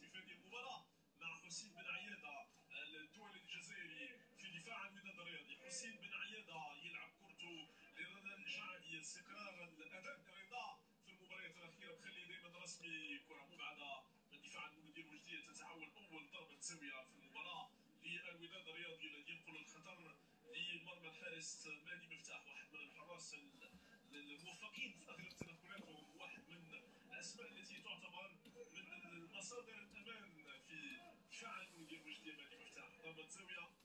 في هذه المباراه مع حسين بن عياده الدولي الجزائري في دفاع عن الوداد الرياضي حسين بن عياده يلعب كرته لرضا الجعدي استقرار الاداء رضا في المباريات الاخيره بخلي دائما رسمي كره مبعده من دفاع عن المدير وجديه تتحول اول ضربه زاويه في المباراه للوداد الرياضي الذي ينقل الخطر لمرمى الحارس مهدي مفتاح واحد من الحراس الموفقين في اغلب تدخلاتهم واحد من الاسماء التي تعتبر من المصادر Zimia.